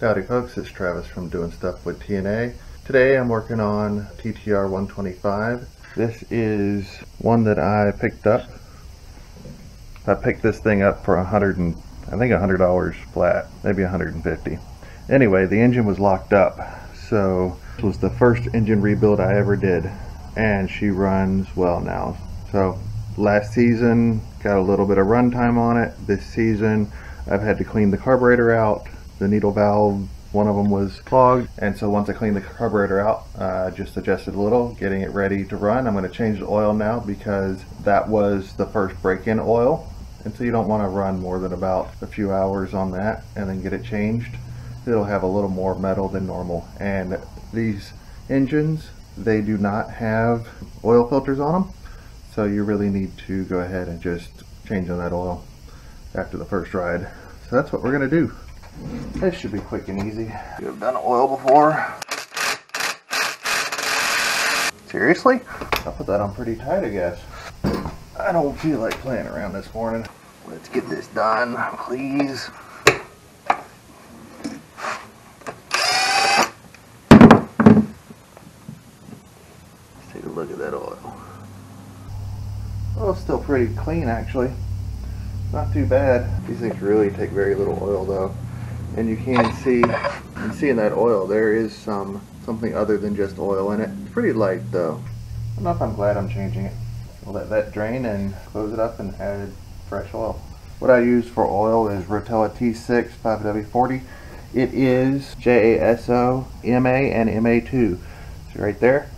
Howdy folks, it's Travis from Doing Stuff with TNA. Today I'm working on TTR 125. This is one that I picked up. I picked this thing up for a hundred and I think a hundred dollars flat, maybe 150. Anyway, the engine was locked up, so it was the first engine rebuild I ever did, and she runs well now. So last season got a little bit of runtime on it. This season I've had to clean the carburetor out the needle valve one of them was clogged. And so once I cleaned the carburetor out uh, just adjusted a little getting it ready to run. I'm going to change the oil now because that was the first break-in oil. And so you don't want to run more than about a few hours on that and then get it changed. It'll have a little more metal than normal. And these engines they do not have oil filters on them so you really need to go ahead and just change on that oil after the first ride. So that's what we're going to do this should be quick and easy. You've done oil before. Seriously? I'll put that on pretty tight, I guess. I don't feel like playing around this morning. Let's get this done, please. Let's take a look at that oil. It's still pretty clean, actually. Not too bad. These things really take very little oil, though and you can see you see in that oil there is some something other than just oil in it. It's pretty light though. Know I'm glad I'm changing it. We'll let that drain and close it up and add fresh oil. What I use for oil is Rotella T6 5W40 it is JASO MA and MA2 see right there?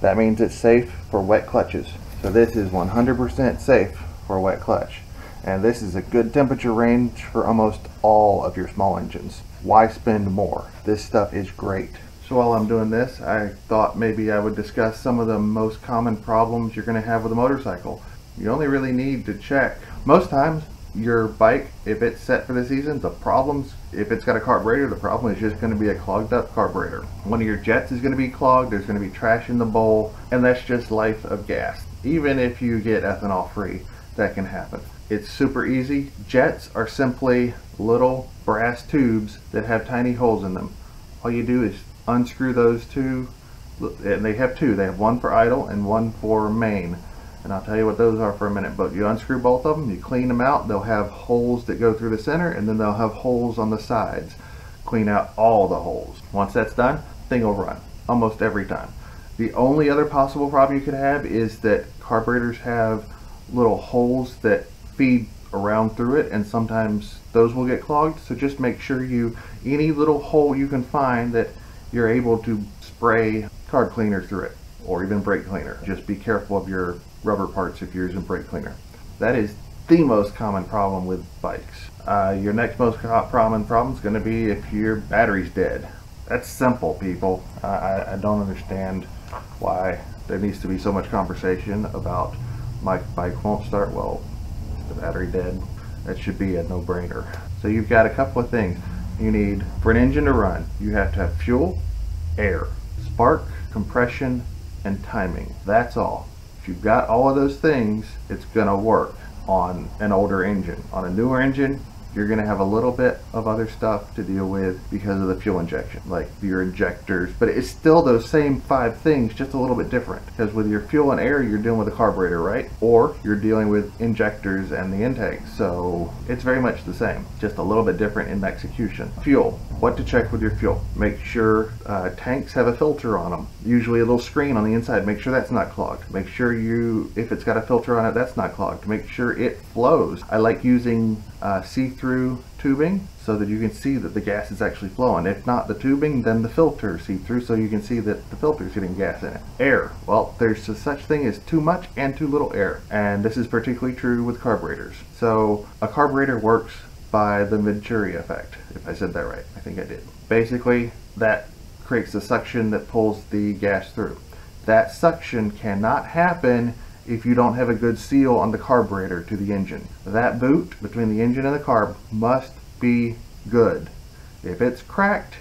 That means it's safe for wet clutches. So this is 100% safe for a wet clutch. And this is a good temperature range for almost all of your small engines. Why spend more? This stuff is great. So while I'm doing this, I thought maybe I would discuss some of the most common problems you're going to have with a motorcycle. You only really need to check. Most times, your bike, if it's set for the season, the problems, if it's got a carburetor, the problem is just going to be a clogged up carburetor. One of your jets is going to be clogged, there's going to be trash in the bowl, and that's just life of gas. Even if you get ethanol free, that can happen. It's super easy. Jets are simply little brass tubes that have tiny holes in them. All you do is unscrew those two, and they have two. They have one for idle and one for main. And I'll tell you what those are for a minute. But you unscrew both of them, you clean them out. They'll have holes that go through the center, and then they'll have holes on the sides. Clean out all the holes. Once that's done, thing will run almost every time. The only other possible problem you could have is that carburetors have little holes that feed around through it and sometimes those will get clogged. So just make sure you any little hole you can find that you're able to spray carb cleaner through it or even brake cleaner. Just be careful of your rubber parts if you're using brake cleaner. That is the most common problem with bikes. Uh, your next most common problem is going to be if your battery's dead. That's simple people. I, I don't understand why there needs to be so much conversation about my bike won't start. Well the battery dead. That should be a no-brainer. So you've got a couple of things. You need, for an engine to run, you have to have fuel, air, spark, compression, and timing. That's all. If you've got all of those things, it's going to work on an older engine. On a newer engine, you're going to have a little bit of other stuff to deal with because of the fuel injection, like your injectors, but it's still those same five things, just a little bit different. Because with your fuel and air, you're dealing with a carburetor, right? Or you're dealing with injectors and the intake. So it's very much the same, just a little bit different in execution. Fuel, what to check with your fuel. Make sure uh, tanks have a filter on them. Usually a little screen on the inside, make sure that's not clogged. Make sure you, if it's got a filter on it, that's not clogged. Make sure it flows. I like using uh, see-through tubing so that you can see that the gas is actually flowing. If not the tubing, then the filter see-through so you can see that the filter is getting gas in it. Air. Well, there's a such thing as too much and too little air. And this is particularly true with carburetors. So a carburetor works by the Venturi effect, if I said that right. I think I did. Basically, that creates the suction that pulls the gas through. That suction cannot happen if you don't have a good seal on the carburetor to the engine. That boot between the engine and the carb must be good. If it's cracked,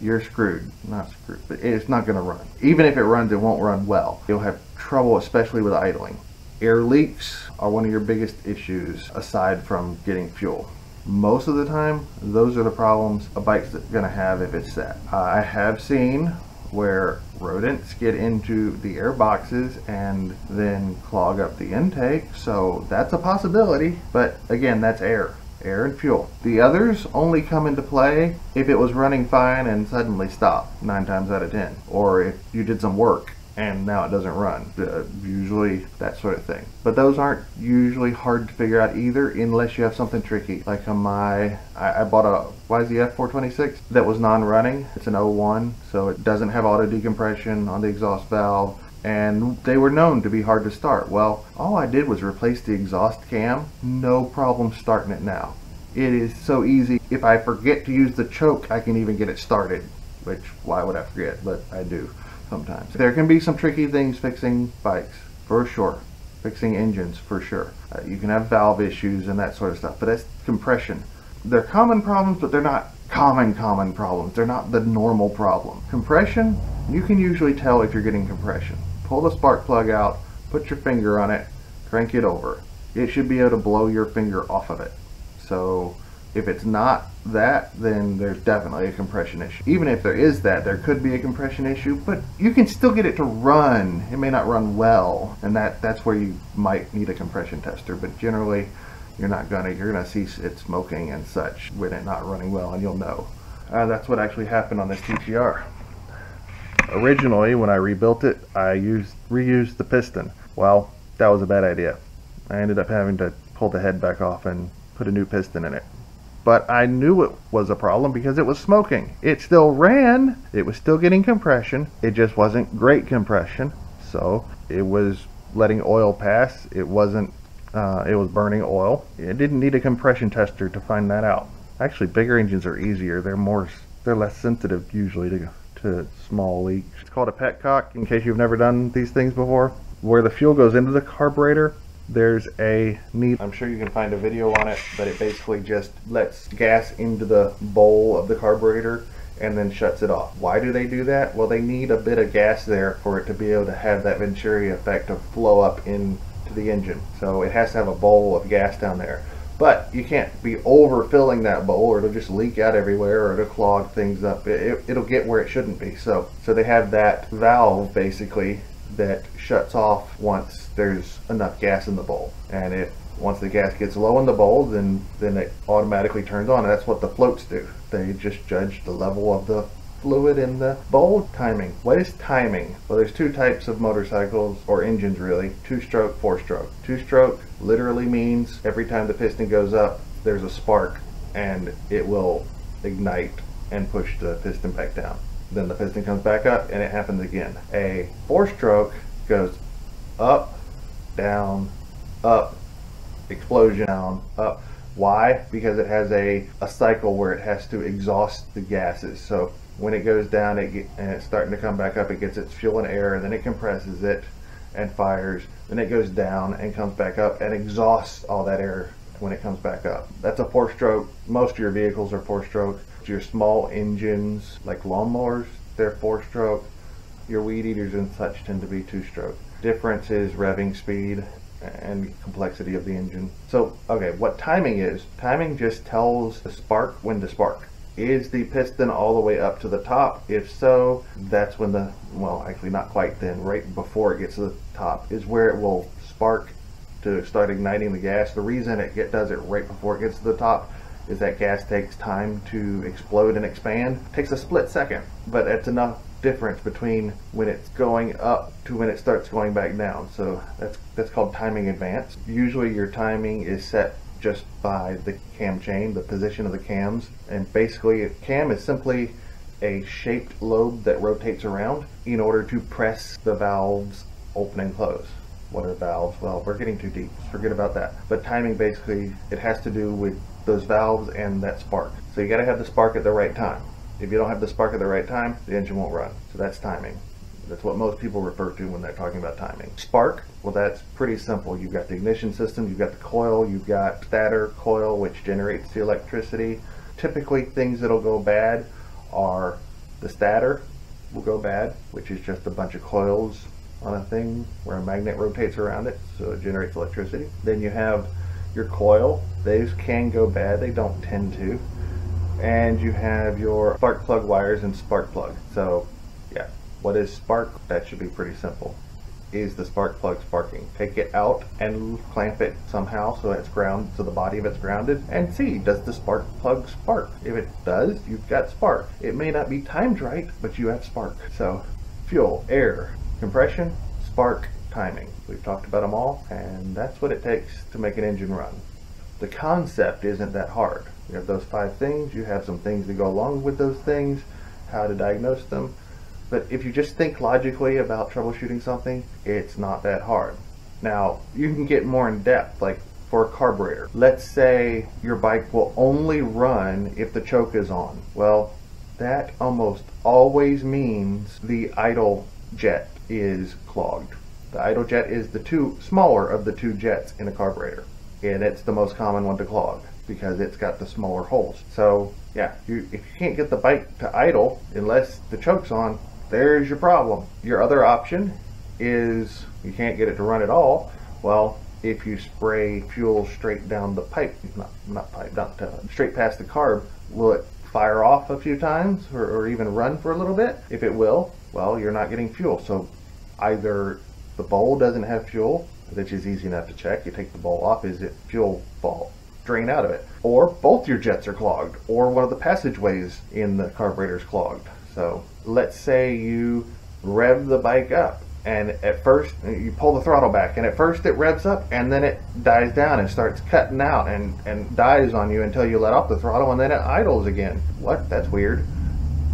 you're screwed. Not screwed, but it's not going to run. Even if it runs, it won't run well. You'll have trouble, especially with idling. Air leaks are one of your biggest issues aside from getting fuel. most of the time, those are the problems a bike's going to have if it's set. Uh, I have seen where rodents get into the air boxes and then clog up the intake, so that's a possibility, but again, that's air air and fuel. The others only come into play if it was running fine and suddenly stopped, nine times out of ten. Or if you did some work and now it doesn't run. Uh, usually that sort of thing. But those aren't usually hard to figure out either unless you have something tricky. Like on my, I, I bought a YZF 426 that was non-running. It's an 01, so it doesn't have auto decompression on the exhaust valve and they were known to be hard to start. Well, all I did was replace the exhaust cam, no problem starting it now. It is so easy. If I forget to use the choke, I can even get it started, which why would I forget, but I do sometimes. There can be some tricky things fixing bikes, for sure. Fixing engines, for sure. Uh, you can have valve issues and that sort of stuff, but that's compression. They're common problems, but they're not common, common problems. They're not the normal problem. Compression, you can usually tell if you're getting compression pull the spark plug out, put your finger on it, crank it over. It should be able to blow your finger off of it. So if it's not that, then there's definitely a compression issue. Even if there is that, there could be a compression issue, but you can still get it to run. It may not run well, and that, that's where you might need a compression tester, but generally you're not gonna, you're gonna see it smoking and such when it not running well, and you'll know. Uh, that's what actually happened on this TTR originally when I rebuilt it I used reused the piston well that was a bad idea I ended up having to pull the head back off and put a new piston in it but I knew it was a problem because it was smoking. It still ran. It was still getting compression. It just wasn't great compression. So it was letting oil pass. It wasn't uh, it was burning oil. It didn't need a compression tester to find that out. Actually bigger engines are easier. They're more they're less sensitive usually to to small leaks. It's called a petcock in case you've never done these things before. Where the fuel goes into the carburetor, there's a neat, I'm sure you can find a video on it, but it basically just lets gas into the bowl of the carburetor and then shuts it off. Why do they do that? Well, they need a bit of gas there for it to be able to have that Venturi effect to flow up into the engine. So it has to have a bowl of gas down there. But you can't be overfilling that bowl or it'll just leak out everywhere or it'll clog things up. It, will it, get where it shouldn't be. So, so they have that valve basically that shuts off once there's enough gas in the bowl. And if once the gas gets low in the bowl, then, then it automatically turns on. And that's what the floats do. They just judge the level of the fluid in the bowl timing. What is timing? Well, there's two types of motorcycles, or engines really, two-stroke, four-stroke. Two-stroke literally means every time the piston goes up, there's a spark and it will ignite and push the piston back down. Then the piston comes back up and it happens again. A four-stroke goes up, down, up, explosion, down, up. Why? Because it has a, a cycle where it has to exhaust the gases. So when it goes down it get, and it's starting to come back up, it gets its fuel and air, and then it compresses it and fires. Then it goes down and comes back up and exhausts all that air when it comes back up. That's a four-stroke. Most of your vehicles are four-stroke. Your small engines, like lawnmowers, they're four-stroke. Your weed eaters and such tend to be two-stroke. Difference is revving speed and complexity of the engine. So, okay, what timing is, timing just tells the spark when to spark. Is the piston all the way up to the top? If so, that's when the, well, actually not quite then, right before it gets to the top is where it will spark to start igniting the gas. The reason it get, does it right before it gets to the top is that gas takes time to explode and expand. It takes a split second, but it's enough difference between when it's going up to when it starts going back down. So that's that's called timing advance. Usually your timing is set just by the cam chain, the position of the cams. And basically a cam is simply a shaped lobe that rotates around in order to press the valves open and close. What are valves? Well, we're getting too deep. Forget about that. But timing basically, it has to do with those valves and that spark. So you gotta have the spark at the right time. If you don't have the spark at the right time, the engine won't run. So that's timing. That's what most people refer to when they're talking about timing. Spark, well that's pretty simple. You've got the ignition system, you've got the coil, you've got stator coil which generates the electricity. Typically things that'll go bad are the stator will go bad, which is just a bunch of coils on a thing where a magnet rotates around it, so it generates electricity. Then you have your coil, Those can go bad. They don't tend to. And you have your spark plug wires and spark plug. So, yeah, what is spark? That should be pretty simple. Is the spark plug sparking? Take it out and clamp it somehow so it's ground, so the body of it's grounded, and see does the spark plug spark? If it does, you've got spark. It may not be timed right, but you have spark. So, fuel, air, compression, spark, timing. We've talked about them all, and that's what it takes to make an engine run. The concept isn't that hard. You have those five things, you have some things that go along with those things, how to diagnose them. But if you just think logically about troubleshooting something, it's not that hard. Now, you can get more in depth, like for a carburetor. Let's say your bike will only run if the choke is on. Well, that almost always means the idle jet is clogged. The idle jet is the two smaller of the two jets in a carburetor, and it's the most common one to clog because it's got the smaller holes. So yeah, you, if you can't get the bike to idle unless the choke's on, there's your problem. Your other option is you can't get it to run at all. Well, if you spray fuel straight down the pipe, not not pipe, not uh, straight past the carb, will it fire off a few times or, or even run for a little bit? If it will, well, you're not getting fuel. So either the bowl doesn't have fuel, which is easy enough to check. You take the bowl off, is it fuel fault? Drain out of it. Or both your jets are clogged, or one of the passageways in the carburetor is clogged. So let's say you rev the bike up and at first you pull the throttle back and at first it revs up and then it dies down and starts cutting out and, and dies on you until you let off the throttle and then it idles again. What? That's weird.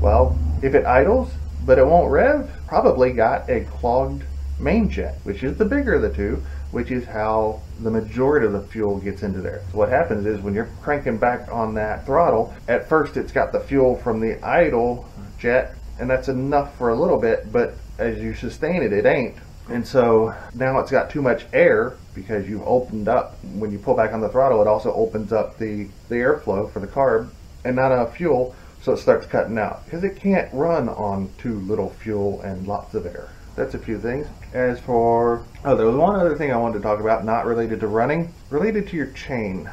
Well, if it idles but it won't rev, probably got a clogged main jet, which is the bigger of the two, which is how the majority of the fuel gets into there. So what happens is when you're cranking back on that throttle, at first it's got the fuel from the idle jet, and that's enough for a little bit, but as you sustain it, it ain't. And so now it's got too much air because you've opened up, when you pull back on the throttle, it also opens up the, the airflow for the carb and not enough fuel, so it starts cutting out because it can't run on too little fuel and lots of air that's a few things. As for, oh, there was one other thing I wanted to talk about, not related to running, related to your chain.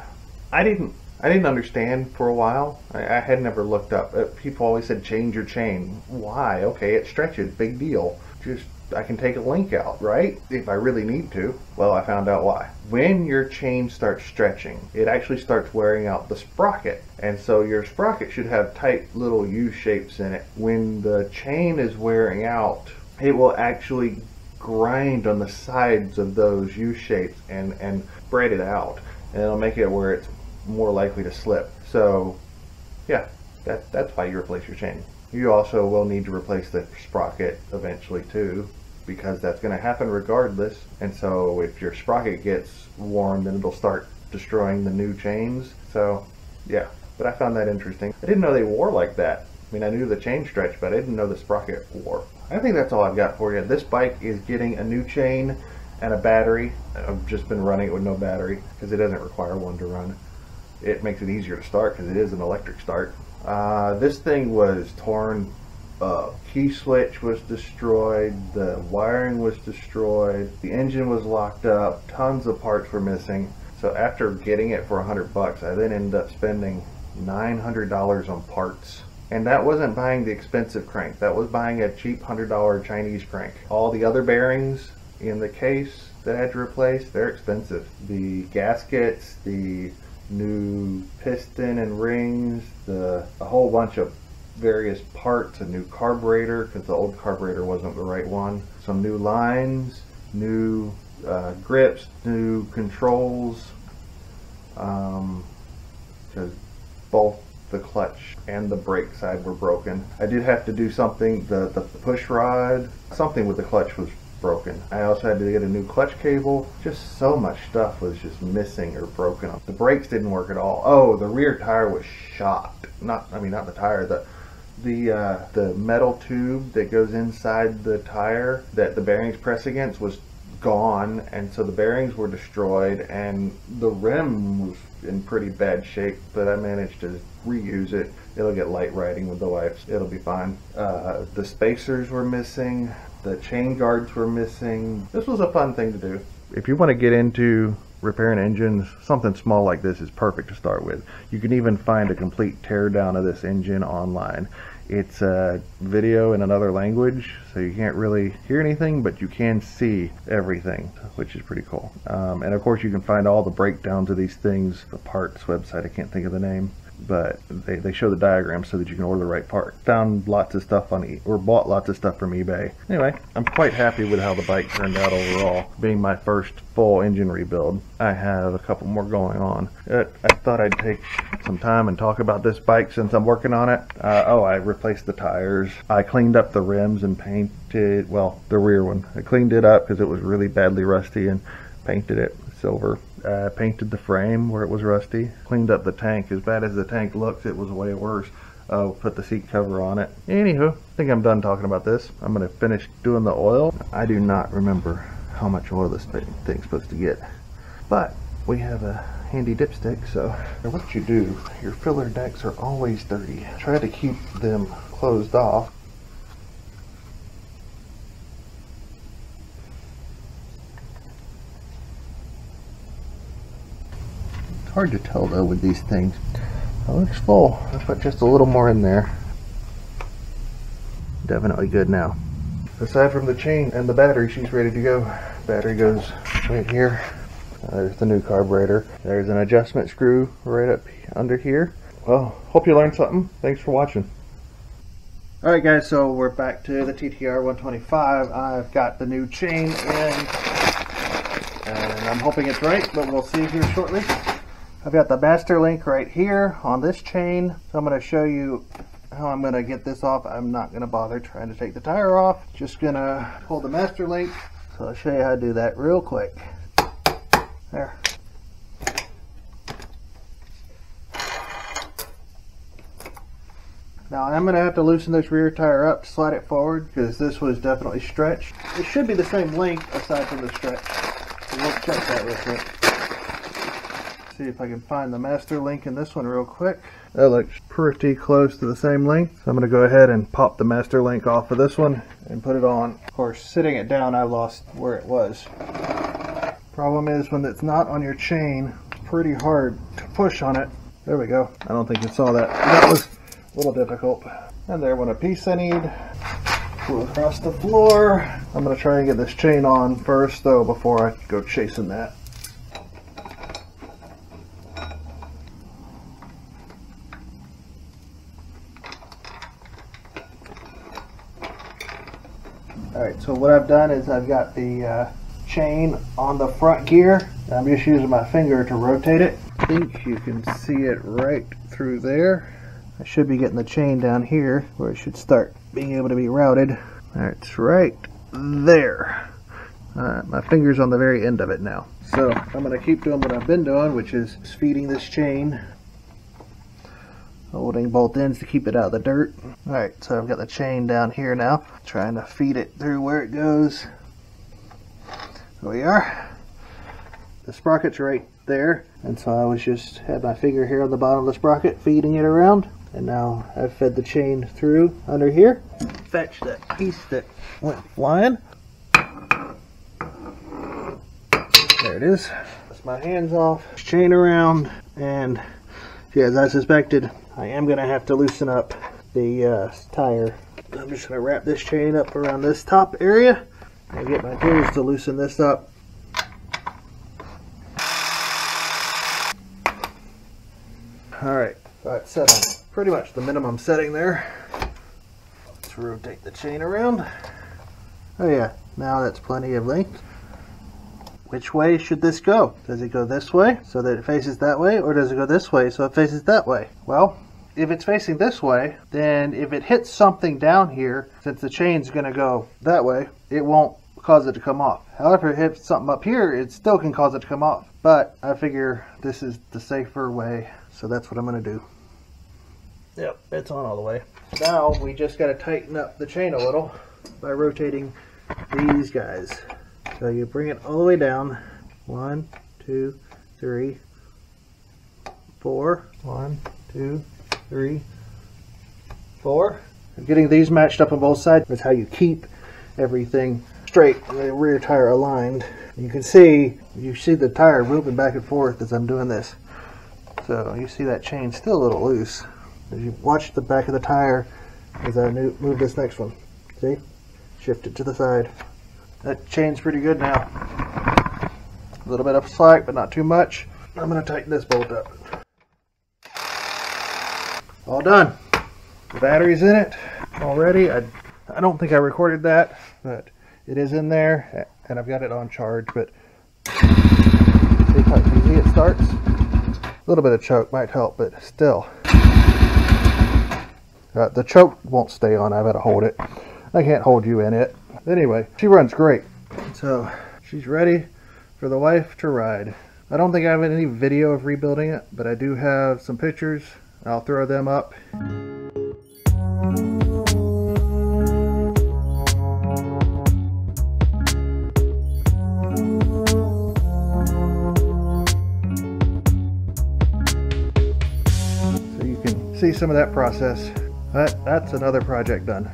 I didn't, I didn't understand for a while. I, I had never looked up. People always said change your chain. Why? Okay, it stretches, big deal. Just I can take a link out, right? If I really need to. Well, I found out why. When your chain starts stretching, it actually starts wearing out the sprocket. And so your sprocket should have tight little U shapes in it. When the chain is wearing out, it will actually grind on the sides of those U shapes and, and spread it out. And it'll make it where it's more likely to slip. So yeah, that, that's why you replace your chain. You also will need to replace the sprocket eventually too because that's going to happen regardless. And so if your sprocket gets worn, then it'll start destroying the new chains. So yeah, but I found that interesting. I didn't know they wore like that. I mean, I knew the chain stretch, but I didn't know the sprocket wore. I think that's all I've got for you. This bike is getting a new chain and a battery. I've just been running it with no battery because it doesn't require one to run. It makes it easier to start because it is an electric start. Uh, this thing was torn up. Key switch was destroyed. The wiring was destroyed. The engine was locked up. Tons of parts were missing. So after getting it for a hundred bucks, I then ended up spending $900 on parts and that wasn't buying the expensive crank. That was buying a cheap $100 Chinese crank. All the other bearings in the case that I had to replace, they're expensive. The gaskets, the new piston and rings, the a whole bunch of various parts, a new carburetor because the old carburetor wasn't the right one, some new lines, new uh, grips, new controls, because um, both the clutch and the brake side were broken. I did have to do something, the, the push rod, something with the clutch was broken. I also had to get a new clutch cable. Just so much stuff was just missing or broken. The brakes didn't work at all. Oh, the rear tire was shot. Not, I mean, not the tire, the the uh, the metal tube that goes inside the tire that the bearings press against was gone and so the bearings were destroyed and the rim was in pretty bad shape but I managed to reuse it. It'll get light riding with the wipes. It'll be fine. Uh, the spacers were missing. The chain guards were missing. This was a fun thing to do. If you want to get into repairing engines, something small like this is perfect to start with. You can even find a complete teardown of this engine online. It's a video in another language, so you can't really hear anything, but you can see everything, which is pretty cool. Um, and of course, you can find all the breakdowns of these things, the parts website, I can't think of the name but they, they show the diagram so that you can order the right part. Found lots of stuff on e or bought lots of stuff from eBay. Anyway, I'm quite happy with how the bike turned out overall. Being my first full engine rebuild, I have a couple more going on. Uh, I thought I'd take some time and talk about this bike since I'm working on it. Uh, oh, I replaced the tires. I cleaned up the rims and painted, well, the rear one. I cleaned it up because it was really badly rusty and painted it silver. Uh, painted the frame where it was rusty. Cleaned up the tank. As bad as the tank looks, it was way worse. Uh, put the seat cover on it. Anywho, I think I'm done talking about this. I'm going to finish doing the oil. I do not remember how much oil this thing's supposed to get. But we have a handy dipstick, so what you do, your filler decks are always dirty. Try to keep them closed off hard to tell though with these things. It looks full. I put just a little more in there. Definitely good now. Aside from the chain and the battery, she's ready to go. Battery goes right here. Uh, there's the new carburetor. There's an adjustment screw right up under here. Well, hope you learned something. Thanks for watching. Alright guys, so we're back to the TTR 125. I've got the new chain in. And I'm hoping it's right, but we'll see here shortly. I've got the master link right here on this chain. So I'm going to show you how I'm going to get this off. I'm not going to bother trying to take the tire off. Just going to pull the master link. So I'll show you how to do that real quick. There. Now I'm going to have to loosen this rear tire up to slide it forward because this was definitely stretched. It should be the same length aside from the stretch. We'll check that real quick see if I can find the master link in this one real quick. That looks pretty close to the same length. So I'm going to go ahead and pop the master link off of this one and put it on. Of course, sitting it down, I lost where it was. Problem is when it's not on your chain, it's pretty hard to push on it. There we go. I don't think you saw that. That was a little difficult. And there went a piece I need. Flew across the floor. I'm going to try and get this chain on first though before I go chasing that. Alright, so what I've done is I've got the uh, chain on the front gear. I'm just using my finger to rotate it. I think you can see it right through there. I should be getting the chain down here where it should start being able to be routed. That's right there. Alright, my finger's on the very end of it now. So I'm going to keep doing what I've been doing, which is feeding this chain holding both ends to keep it out of the dirt. Alright, so I've got the chain down here now, trying to feed it through where it goes. There we are. The sprocket's right there, and so I was just had my finger here on the bottom of the sprocket, feeding it around, and now I've fed the chain through under here. Fetch that piece that went flying. There it is. That's my hands off, chain around, and yeah, as I suspected, I am going to have to loosen up the uh, tire. I'm just going to wrap this chain up around this top area and get my tools to loosen this up. Alright, that's set pretty much the minimum setting there. Let's rotate the chain around. Oh yeah, now that's plenty of length which way should this go? Does it go this way so that it faces that way or does it go this way so it faces that way? Well, if it's facing this way, then if it hits something down here, since the chain's going to go that way, it won't cause it to come off. However, if it hits something up here, it still can cause it to come off. But I figure this is the safer way, so that's what I'm going to do. Yep, it's on all the way. Now we just got to tighten up the chain a little by rotating these guys. So you bring it all the way down. One, two, three, four. One, two, three, four. Getting these matched up on both sides is how you keep everything straight the rear tire aligned. You can see, you see the tire moving back and forth as I'm doing this. So you see that chain still a little loose. As you watch the back of the tire as I move this next one. See? Shift it to the side. That chain's pretty good now. A little bit of slack, but not too much. I'm going to tighten this bolt up. All done. The battery's in it already. I, I don't think I recorded that, but it is in there, and I've got it on charge, but see how easy it starts? A little bit of choke might help, but still. Uh, the choke won't stay on. I've got to hold it. I can't hold you in it. Anyway, she runs great. So she's ready for the wife to ride. I don't think I have any video of rebuilding it, but I do have some pictures. I'll throw them up. So you can see some of that process. That, that's another project done.